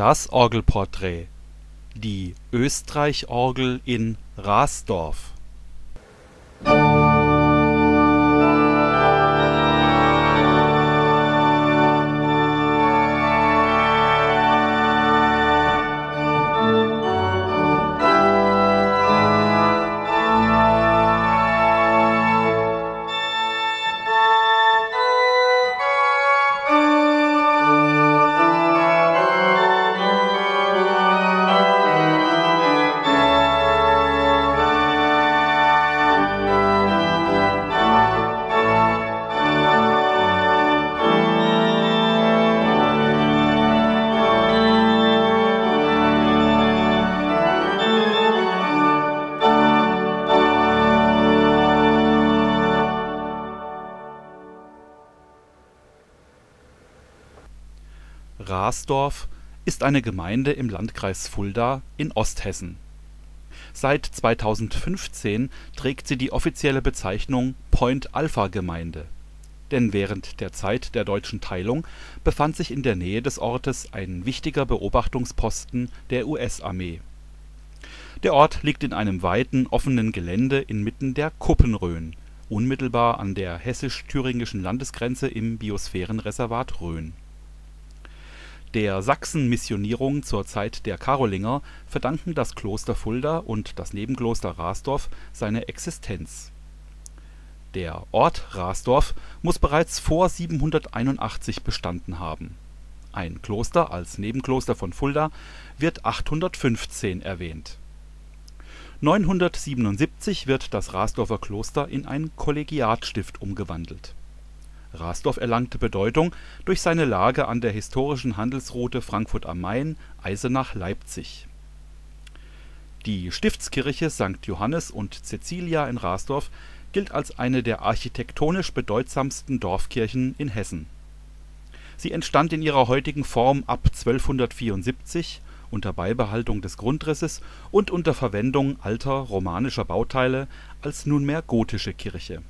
Das Orgelporträt. Die Österreich-Orgel in Rasdorf Rasdorf ist eine Gemeinde im Landkreis Fulda in Osthessen. Seit 2015 trägt sie die offizielle Bezeichnung Point-Alpha-Gemeinde, denn während der Zeit der deutschen Teilung befand sich in der Nähe des Ortes ein wichtiger Beobachtungsposten der US-Armee. Der Ort liegt in einem weiten, offenen Gelände inmitten der Kuppenrhön, unmittelbar an der hessisch-thüringischen Landesgrenze im Biosphärenreservat Rhön der Sachsenmissionierung zur Zeit der Karolinger verdanken das Kloster Fulda und das Nebenkloster Rasdorf seine Existenz. Der Ort Rasdorf muss bereits vor 781 bestanden haben. Ein Kloster als Nebenkloster von Fulda wird 815 erwähnt. 977 wird das Rasdorfer Kloster in ein Kollegiatstift umgewandelt Rasdorf erlangte Bedeutung durch seine Lage an der historischen Handelsroute Frankfurt am Main – Eisenach – Die Stiftskirche St. Johannes und Cäcilia in Rasdorf gilt als eine der architektonisch bedeutsamsten Dorfkirchen in Hessen. Sie entstand in ihrer heutigen Form ab 1274 unter Beibehaltung des Grundrisses und unter Verwendung alter romanischer Bauteile als nunmehr gotische Kirche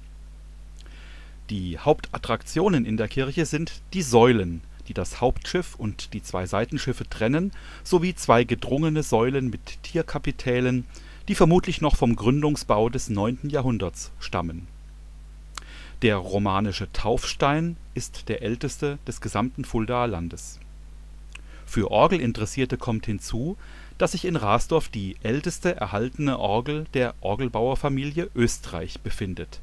die Hauptattraktionen in der Kirche sind die Säulen, die das Hauptschiff und die zwei Seitenschiffe trennen, sowie zwei gedrungene Säulen mit Tierkapitellen, die vermutlich noch vom Gründungsbau des 9. Jahrhunderts stammen. Der romanische Taufstein ist der älteste des gesamten Fuldaer Landes. Für Orgelinteressierte kommt hinzu, dass sich in Rasdorf die älteste erhaltene Orgel der Orgelbauerfamilie Oestreich befindet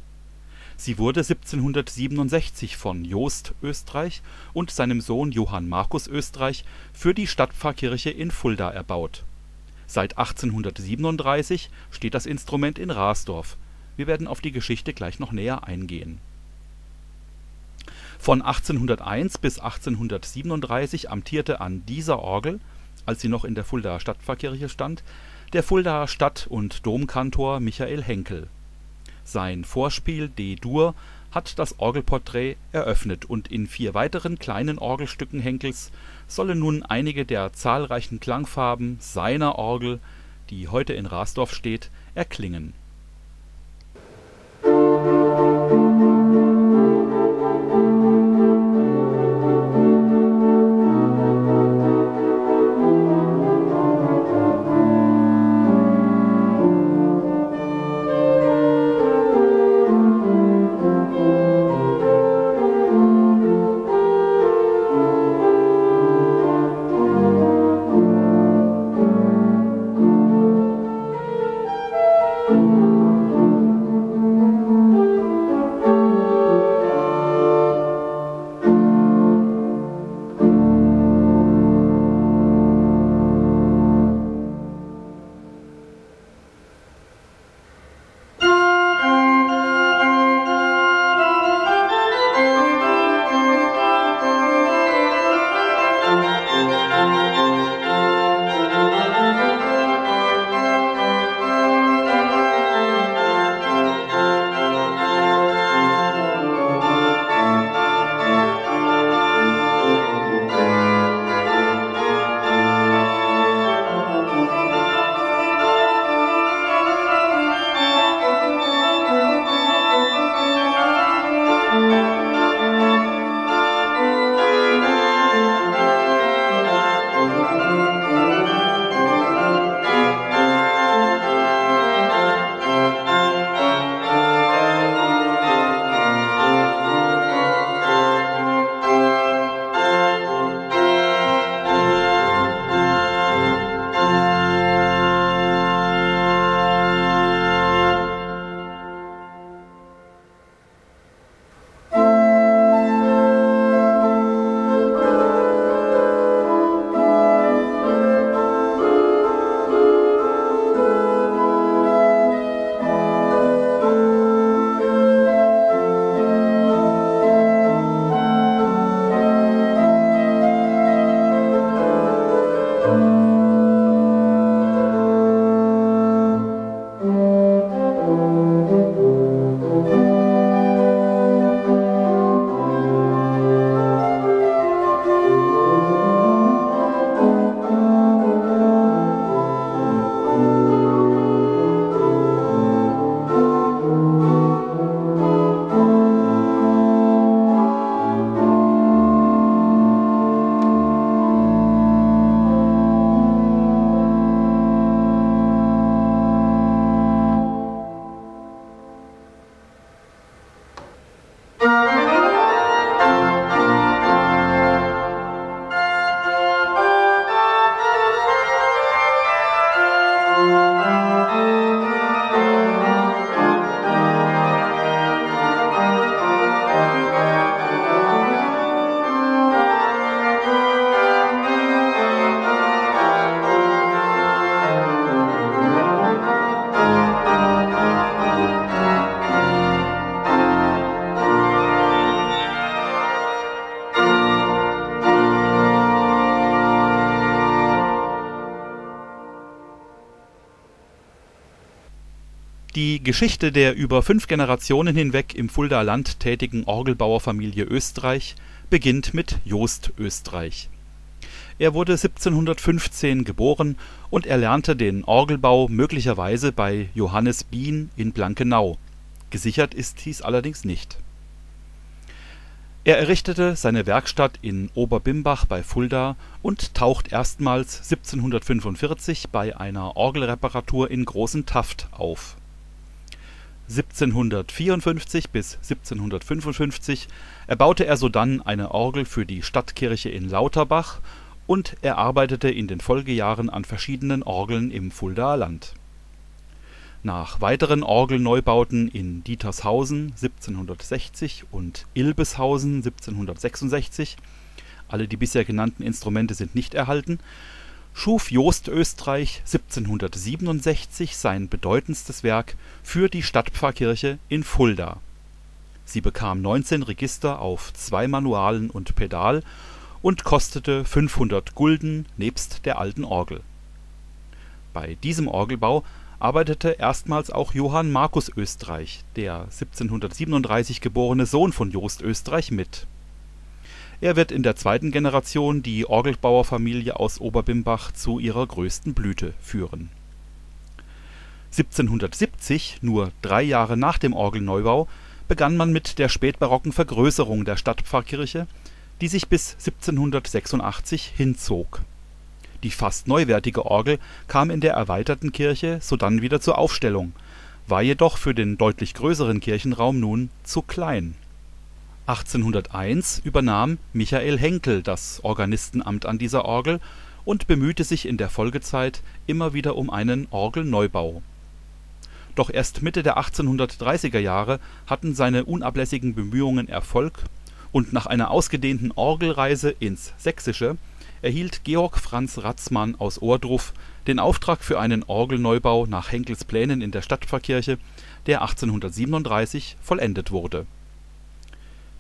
Sie wurde 1767 von Jost Oestreich und seinem Sohn Johann Marcus Oestreich für die Stadtpfarrkirche in Fulda erbaut. Seit 1837 steht das Instrument in Rasdorf. Wir werden auf die Geschichte gleich noch näher eingehen. Von 1801 bis 1837 amtierte an dieser Orgel, als sie noch in der Fuldaer Stadtpfarrkirche stand, der Fuldaer Stadt und Domkantor Michael Henckel sein Vorspiel D-Dur hat das Orgelporträt eröffnet und in vier weiteren kleinen Orgelstücken Henkels sollen nun einige der zahlreichen Klangfarben seiner Orgel, die heute in Rasdorf steht, erklingen Die Geschichte der über fünf Generationen hinweg im Fuldaer Land tätigen Orgelbauerfamilie Oestreich beginnt mit Jost Oestreich. Er wurde 1715 geboren und erlernte den Orgelbau möglicherweise bei Johannes Bien in Blankenau (gesichert ist dies allerdings nicht). Er errichtete seine Werkstatt in Oberbimbach bei Fulda und taucht erstmals 1745 bei einer Orgelreparatur in Großen Tafft auf 1754 bis 1755 erbaute er sodann eine Orgel für die Stadtkirche in Lauterbach und er arbeitete in den Folgejahren an verschiedenen Orgeln im Fuldaer Land. Nach weiteren Orgelneubauten in Dietershausen 1760 und Ilbeshausen 1766 (alle die bisher genannten Instrumente sind nicht erhalten schuf Jost Oestreich 1767 sein bedeutendstes Werk für die Stadtpfarrkirche in Fulda. Sie bekam 19 Register auf zwei Manualen und Pedal und kostete 500 Gulden nebst der alten Orgel. Bei diesem Orgelbau arbeitete erstmals auch Johann Marcus Oestreich, der 1737 geborene Sohn von Jost Oestreich mit er wird in der zweiten Generation die Orgelbauerfamilie aus Oberbimbach zu ihrer größten Blüte führen. 1770, nur drei Jahre nach dem Orgelneubau, begann man mit der spätbarocken Vergrößerung der Stadtpfarrkirche, die sich bis 1786 hinzog. Die fast neuwertige Orgel kam in der erweiterten Kirche sodann wieder zur Aufstellung, war jedoch für den deutlich größeren Kirchenraum nun zu klein 1801 übernahm Michael Henckel das Organistenamt an dieser Orgel und bemühte sich in der Folgezeit immer wieder um einen Orgelneubau. Doch erst Mitte der 1830er Jahre hatten seine unablässigen Bemühungen Erfolg und nach einer ausgedehnten Orgelreise ins Sächsische erhielt Georg Franz Razmann aus Ohrdruf den Auftrag für einen Orgelneubau nach Henckels Plänen in der Stadtpfarrkirche, der 1837 vollendet wurde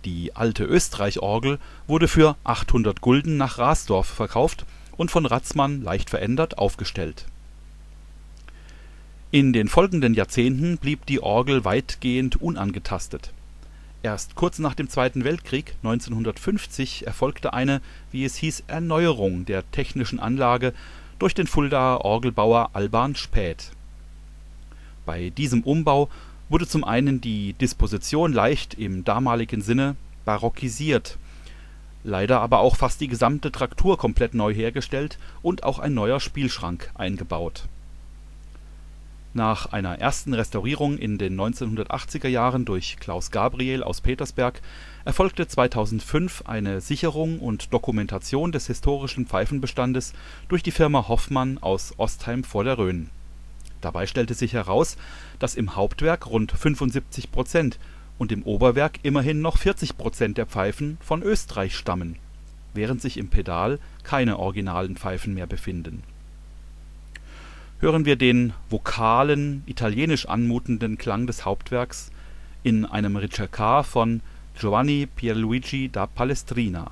die alte Österreich-Orgel wurde für 800 Gulden nach Rasdorf verkauft und von Razmann leicht verändert aufgestellt. In den folgenden Jahrzehnten blieb die Orgel weitgehend unangetastet. Erst kurz nach dem Zweiten Weltkrieg, 1950, erfolgte eine, wie es hieß, Erneuerung der technischen Anlage durch den Fuldaer Orgelbauer Alban Späth. Bei diesem Umbau wurde zum einen die Disposition leicht im damaligen Sinne barockisiert, leider aber auch fast die gesamte Traktur komplett neu hergestellt und auch ein neuer Spielschrank eingebaut. Nach einer ersten Restaurierung in den 1980er Jahren durch Klaus Gabriel aus Petersberg erfolgte 2005 eine Sicherung und Dokumentation des historischen Pfeifenbestandes durch die Firma Hoffmann aus Ostheim vor der Rhön Dabei stellte sich heraus, dass im Hauptwerk rund 75 Prozent und im Oberwerk immerhin noch 40 Prozent der Pfeifen von Österreich stammen, während sich im Pedal keine originalen Pfeifen mehr befinden. Hören wir den vokalen, italienisch anmutenden Klang des Hauptwerks in einem Ricercar von Giovanni Pierluigi da Palestrina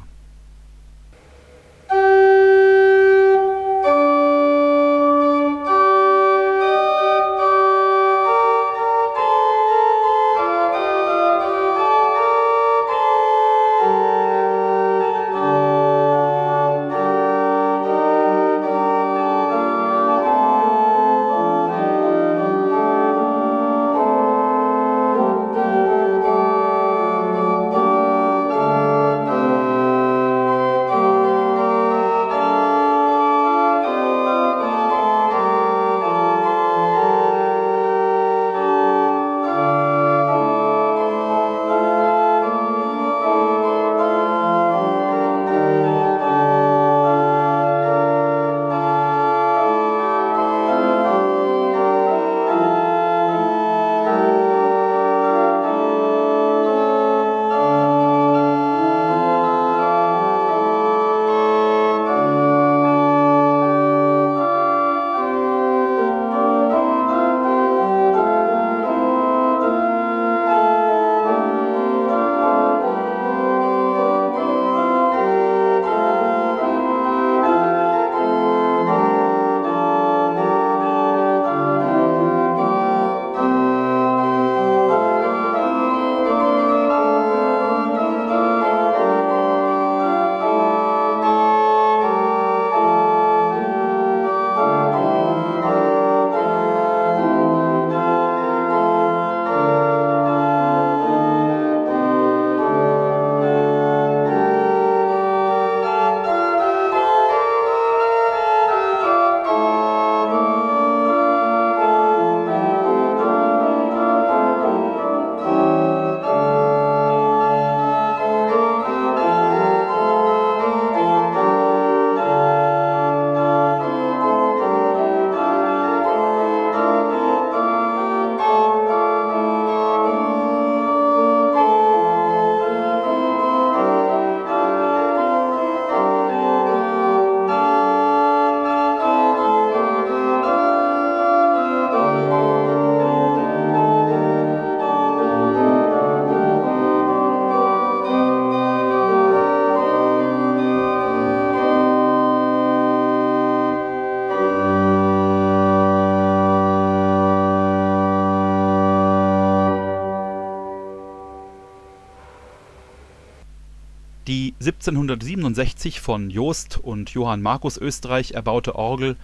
1767 von Jost und Johann Markus Oesterreich erbaute Orgel,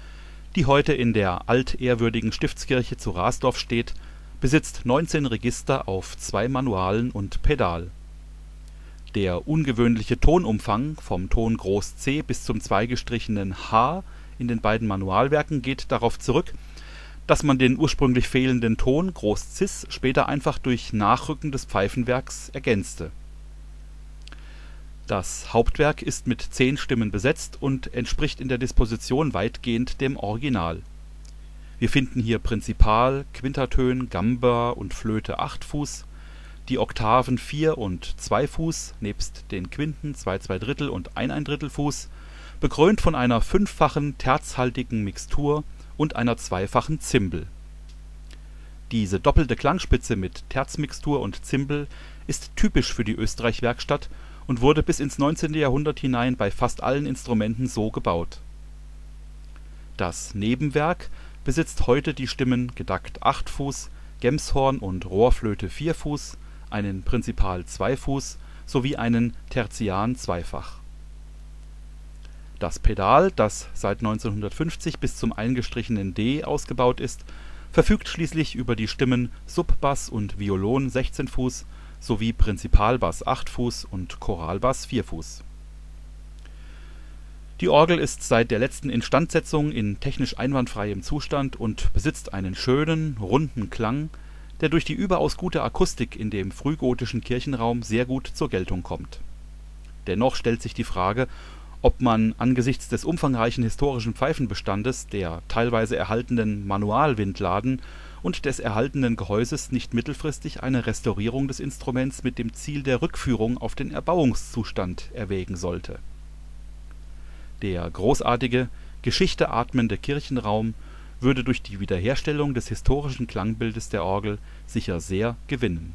die heute in der altehrwürdigen Stiftskirche zu Rasdorf steht, besitzt 19 Register auf zwei Manualen und Pedal. Der ungewöhnliche Tonumfang vom Ton C bis zum zweigestrichenen h in den beiden Manualwerken geht darauf zurück, dass man den ursprünglich fehlenden Ton cis später einfach durch Nachrücken des Pfeifenwerks ergänzte. Das Hauptwerk ist mit zehn Stimmen besetzt und entspricht in der Disposition weitgehend dem Original. Wir finden hier Prinzipal, Quintertön, Gamba und Flöte 8 Fuß, die Oktaven 4 und 2 Fuß nebst den Quinten 2zwei und 1 Fuß, bekrönt von einer fünffachen terzhaltigen Mixtur und einer zweifachen Zimbel. Diese doppelte Klangspitze mit Terzmixtur und Zimbel ist typisch für die Österreich-Werkstatt und wurde bis ins 19. Jahrhundert hinein bei fast allen Instrumenten so gebaut. Das Nebenwerk besitzt heute die Stimmen Gedackt 8 Fuß, Gemshorn und Rohrflöte 4 Fuß, einen Prinzipal 2 Fuß sowie einen Terzian zweifach. Das Pedal, das seit 1950 bis zum eingestrichenen d ausgebaut ist, verfügt schließlich über die Stimmen Subbass und Violon 16 Fuß sowie Prinzipalbass 8 Fuß und Choralbass 4 Fuß. Die Orgel ist seit der letzten Instandsetzung in technisch einwandfreiem Zustand und besitzt einen schönen, runden Klang der durch die überaus gute Akustik in dem frühgotischen Kirchenraum sehr gut zur Geltung kommt. Dennoch stellt sich die Frage, ob man angesichts des umfangreichen historischen Pfeifenbestandes, der teilweise erhaltenen Manualwindladen und des erhaltenen Gehäuses nicht mittelfristig eine Restaurierung des Instruments mit dem Ziel der Rückführung auf den Erbauungszustand erwägen sollte. Der großartige, Geschichte atmende Kirchenraum würde durch die Wiederherstellung des historischen Klangbildes der Orgel sicher sehr gewinnen